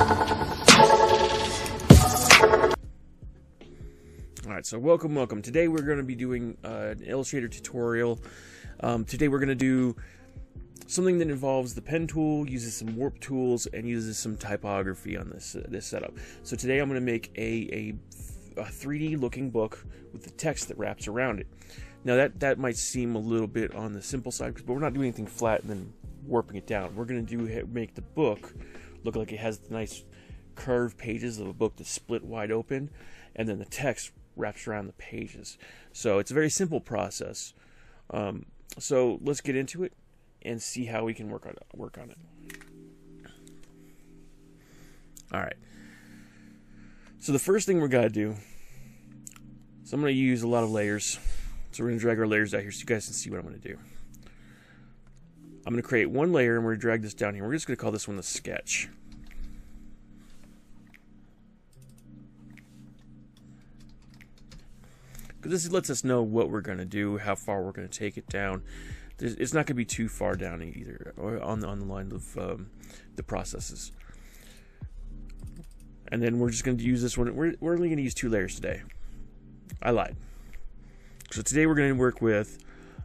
Alright, so welcome, welcome. Today we're going to be doing uh, an Illustrator tutorial. Um, today we're going to do something that involves the pen tool, uses some warp tools, and uses some typography on this uh, this setup. So today I'm going to make a, a, a 3D looking book with the text that wraps around it. Now that that might seem a little bit on the simple side, but we're not doing anything flat and then warping it down. We're going to do make the book look like it has nice curved pages of a book that's split wide open, and then the text wraps around the pages. So it's a very simple process. Um, so let's get into it and see how we can work on it. Work on it. All right. So the first thing we're gonna do. So I'm gonna use a lot of layers. So we're gonna drag our layers out here so you guys can see what I'm gonna do. I'm gonna create one layer and we're gonna drag this down here. We're just gonna call this one the sketch. because this lets us know what we're going to do, how far we're going to take it down. It's not going to be too far down either, or on the, on the line of um, the processes. And then we're just going to use this one. We're, we're only going to use two layers today. I lied. So today we're going to work with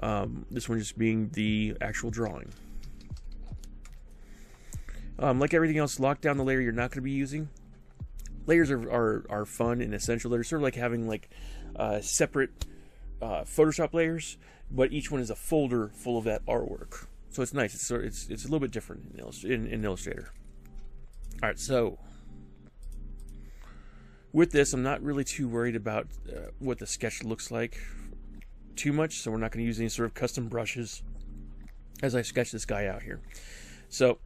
um, this one just being the actual drawing. Um, like everything else, lock down the layer you're not going to be using. Layers are, are, are fun and essential. They're sort of like having like uh, separate uh, Photoshop layers, but each one is a folder full of that artwork. So it's nice. It's it's it's a little bit different in, in, in Illustrator. All right, so with this, I'm not really too worried about uh, what the sketch looks like too much, so we're not going to use any sort of custom brushes as I sketch this guy out here. So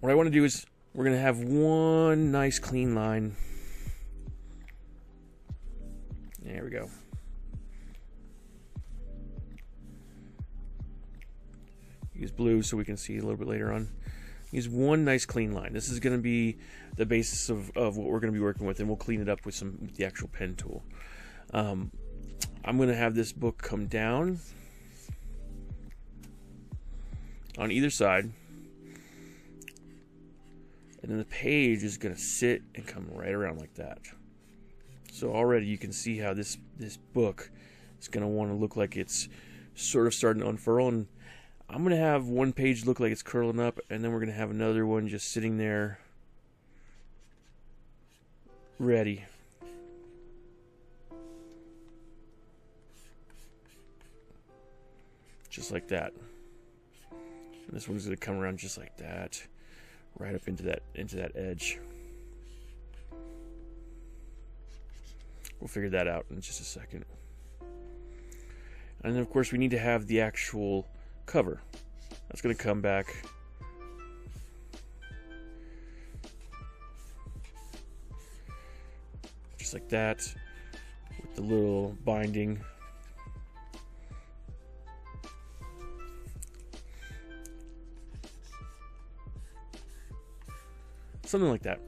what I want to do is we're going to have one nice clean line there we go. Use blue so we can see a little bit later on. Use one nice clean line. This is going to be the basis of, of what we're going to be working with, and we'll clean it up with some with the actual pen tool. Um, I'm going to have this book come down on either side, and then the page is going to sit and come right around like that. So already you can see how this this book is going to want to look like it's sort of starting to unfurl and I'm going to have one page look like it's curling up and then we're going to have another one just sitting there ready. Just like that. And this one's to come around just like that right up into that into that edge. We'll figure that out in just a second. And then, of course, we need to have the actual cover. That's to come back. Just like that, with the little binding. Something like that.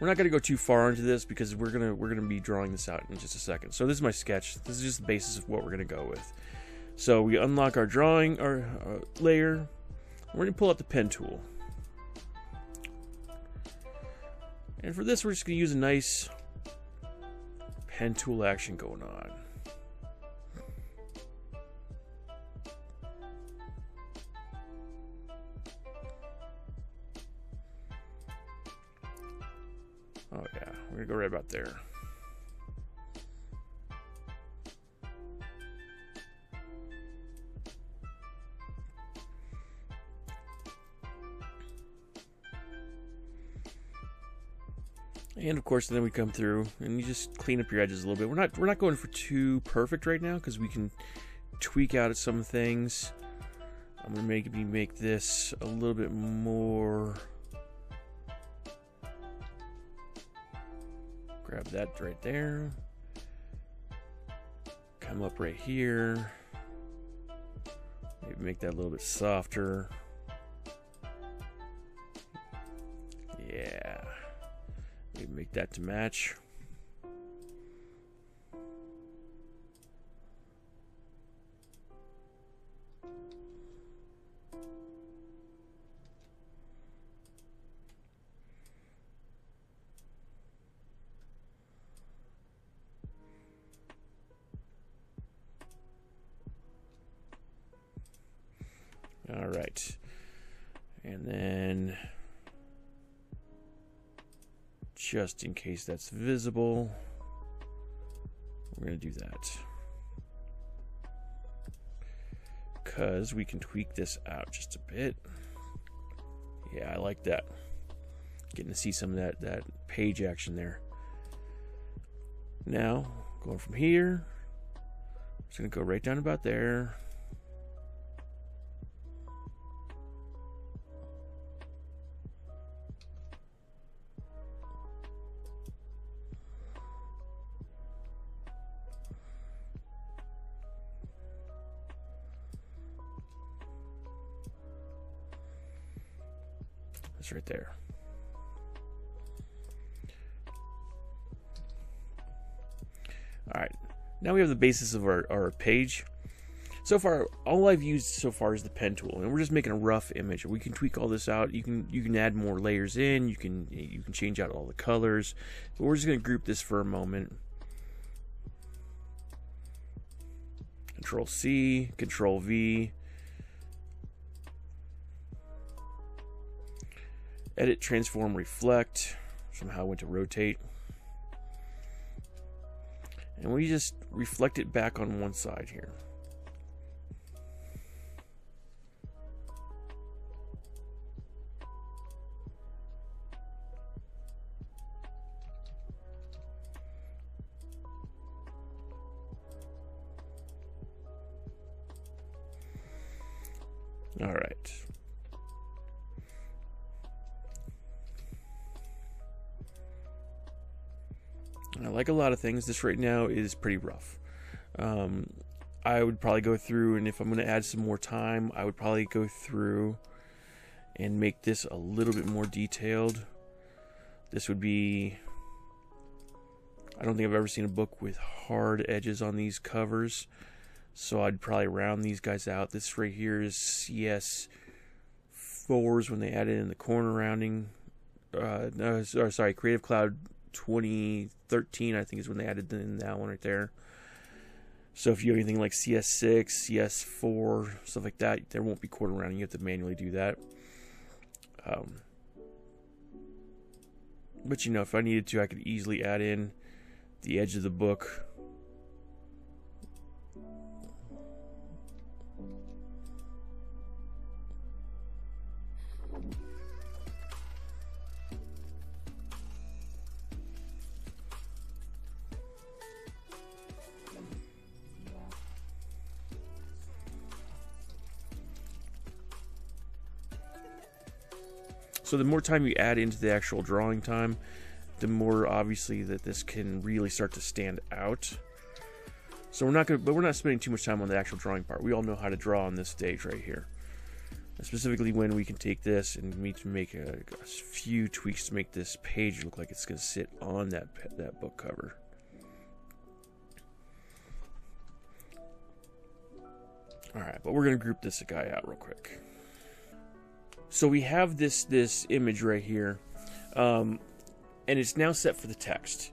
We're not going to go too far into this because we're gonna we're gonna be drawing this out in just a second. So this is my sketch. This is just the basis of what we're gonna go with. So we unlock our drawing our uh, layer. We're gonna pull out the pen tool, and for this we're just gonna use a nice pen tool action going on. Gonna go right about there. And of course, then we come through and you just clean up your edges a little bit. We're not we're not going for too perfect right now because we can tweak out at some things. I'm gonna maybe make this a little bit more Grab that right there. Come up right here. Maybe make that a little bit softer. Yeah. Maybe make that to match. All right. And then, just in case that's visible, we're going to do that. Because we can tweak this out just a bit. Yeah, I like that. Getting to see some of that, that page action there. Now, going from here, just going to go right down about there. Right there. All right, now we have the basis of our, our page. So far, all I've used so far is the pen tool, and we're just making a rough image. We can tweak all this out. You can you can add more layers in. You can you can change out all the colors. But we're just going to group this for a moment. Control C, Control V. Edit, transform, reflect. Somehow went to rotate. And we just reflect it back on one side here. Like a lot of things. This right now is pretty rough. Um, I would probably go through, and if I'm going to add some more time, I would probably go through and make this a little bit more detailed. This would be. I don't think I've ever seen a book with hard edges on these covers. So I'd probably round these guys out. This right here is CS fours when they added in the corner rounding. Uh, no, sorry, Creative Cloud 2013, I think, is when they added in that one right there. So if you have anything like CS6, CS4, stuff like that, there won't be quarter rounding. You have to manually do that. Um, but you know, if I needed to, I could easily add in the edge of the book So the more time you add into the actual drawing time, the more obviously that this can really start to stand out. So we're not going but we're not spending too much time on the actual drawing part. We all know how to draw on this stage right here. specifically when we can take this and need to make a, a few tweaks to make this page look like it's going to sit on that that book cover. All right, but we're going to group this guy out real quick. So we have this this image right here, um, and it's now set for the text.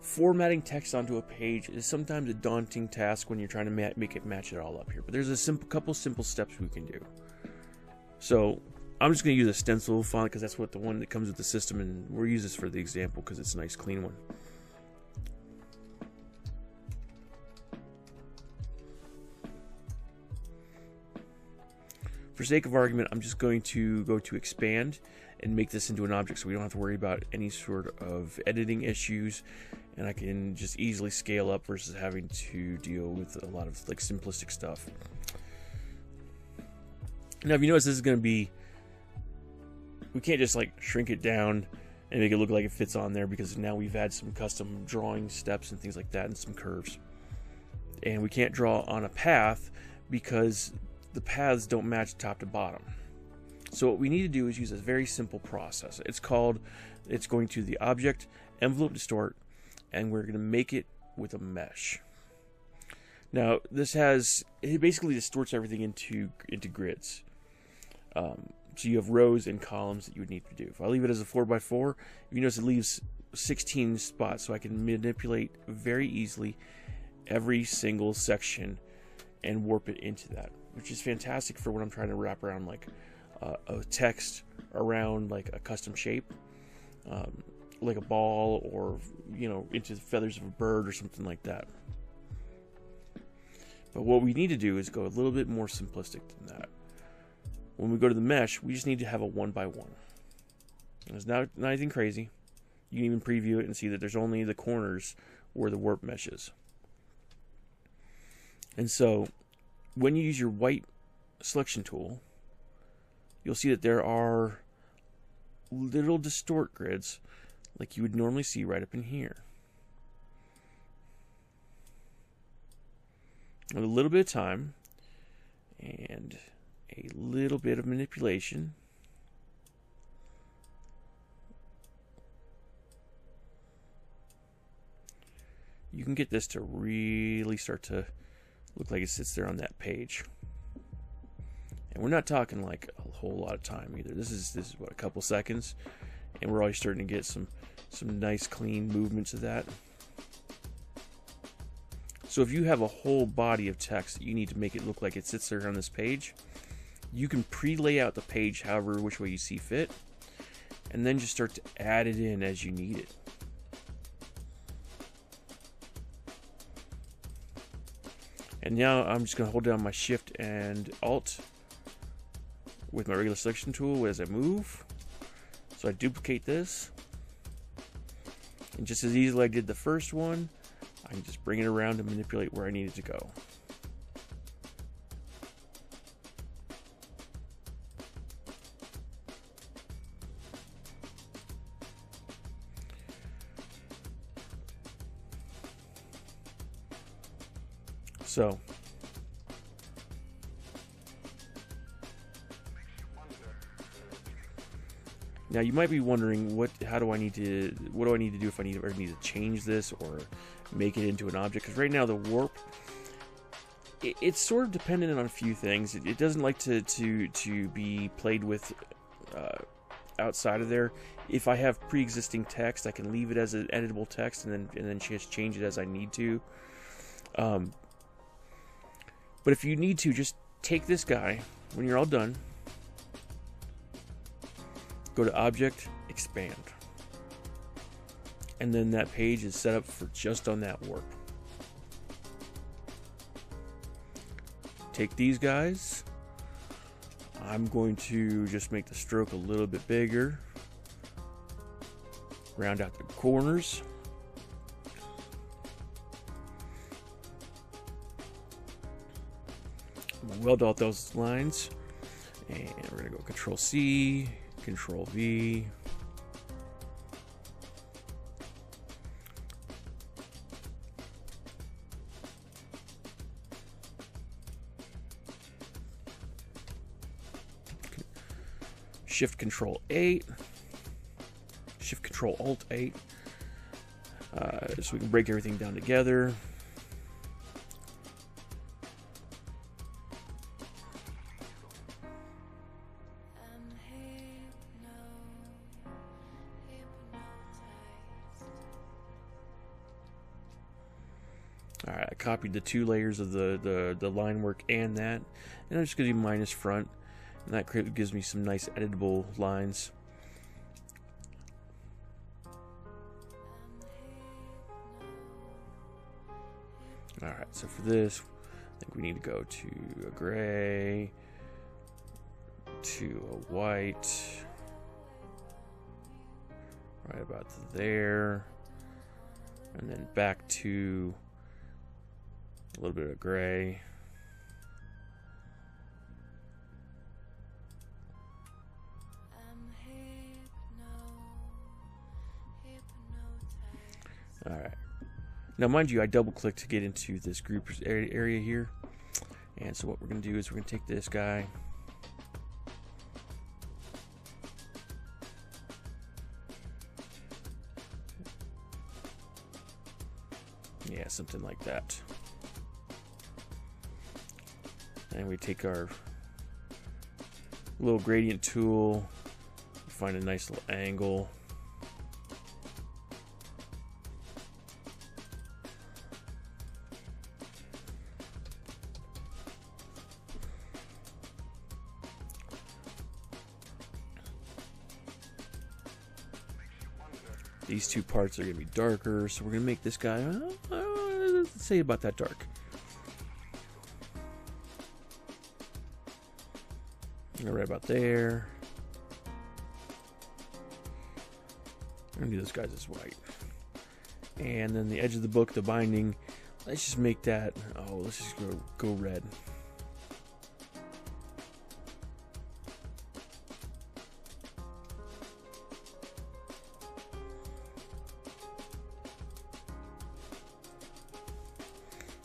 Formatting text onto a page is sometimes a daunting task when you're trying to make it match it all up here. But there's a simple couple simple steps we can do. So I'm just going to use a stencil font because that's what the one that comes with the system, and we'll use this for the example because it's a nice clean one. For sake of argument, I'm just going to go to expand and make this into an object so we don't have to worry about any sort of editing issues and I can just easily scale up versus having to deal with a lot of like simplistic stuff. Now, if you notice, this is going to be, we can't just like shrink it down and make it look like it fits on there because now we've had some custom drawing steps and things like that and some curves. And we can't draw on a path because the paths don't match top to bottom. So what we need to do is use a very simple process. It's called, it's going to the object, envelope distort, and we're going to make it with a mesh. Now this has, it basically distorts everything into, into grids. Um, so you have rows and columns that you would need to do. If I leave it as a 4x4, you notice it leaves 16 spots so I can manipulate very easily every single section and warp it into that. Which is fantastic for when I'm trying to wrap around like uh, a text around like a custom shape, um, like a ball or you know into the feathers of a bird or something like that. But what we need to do is go a little bit more simplistic than that. When we go to the mesh, we just need to have a one by one. It's not, not anything crazy. You can even preview it and see that there's only the corners where the warp mesh is. And so when you use your white selection tool, you'll see that there are little distort grids like you would normally see right up in here. With a little bit of time and a little bit of manipulation. You can get this to really start to look like it sits there on that page. And we're not talking like a whole lot of time either. This is this is what a couple seconds, and we're already starting to get some some nice clean movements of that. So if you have a whole body of text that you need to make it look like it sits there on this page, you can pre-lay out the page however which way you see fit, and then just start to add it in as you need it. And now I'm just going to hold down my Shift and Alt with my regular selection tool as I move. So I duplicate this. And just as easily I did the first one, I can just bring it around and manipulate where I need it to go. Now you might be wondering what how do I need to what do I need to do if I need, or need to change this or make it into an object because right now the warp it, it's sort of dependent on a few things. It, it, doesn't like to to to be played with uh, outside of there. If I have pre-existing text, I can leave it as an editable text and then and then just change it as I need to. Um, but if you need to, just take this guy when you're all done. Go to Object, Expand. And then that page is set up for just on that work. Take these guys. I'm going to just make the stroke a little bit bigger. Round out the corners. weld out those lines. And we're going to go Control C, Control V. Shift Control 8. Shift Control Alt 8. Uh, so we can break everything down together. Copied the two layers of the, the, the line work and that. And I'm just going to do minus front. And that gives me some nice editable lines. Alright, so for this, I think we need to go to a gray, to a white, right about there, and then back to a little bit of gray. All right. Now, mind you, I double click to get into this group area here. And so what we're going to do is we're going to take this guy. Yeah, something like that and we take our little gradient tool, find a nice little angle. These two parts are going to be darker, so we're going to make this guy, uh, uh, say about that dark. Right about there. I'm to do this guy's as white. And then the edge of the book, the binding, let's just make that, oh, let's just go, go red.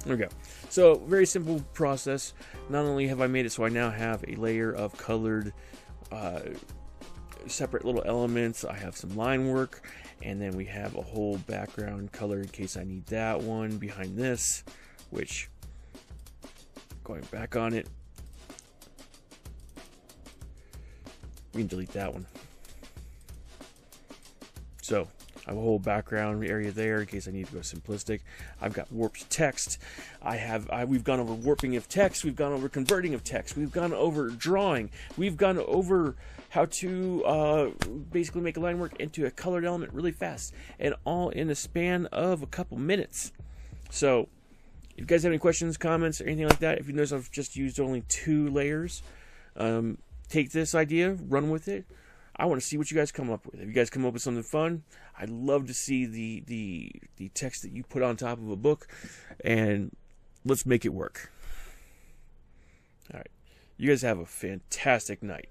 There we go. So, very simple process. Not only have I made it so I now have a layer of colored uh, separate little elements, I have some line work, and then we have a whole background color in case I need that one behind this, which, going back on it, we can delete that one. So, I have a whole background area there in case I need to go simplistic. I've got warped text. I have I, we've gone over warping of text. We've gone over converting of text. We've gone over drawing. We've gone over how to uh, basically make a line work into a colored element really fast, and all in the span of a couple minutes. So, if you guys have any questions, comments, or anything like that, if you notice I've just used only two layers, um, take this idea, run with it I want to see what you guys come up with. If you guys come up with something fun, I'd love to see the the the text that you put on top of a book, and let's make it work. All right, you guys have a fantastic night.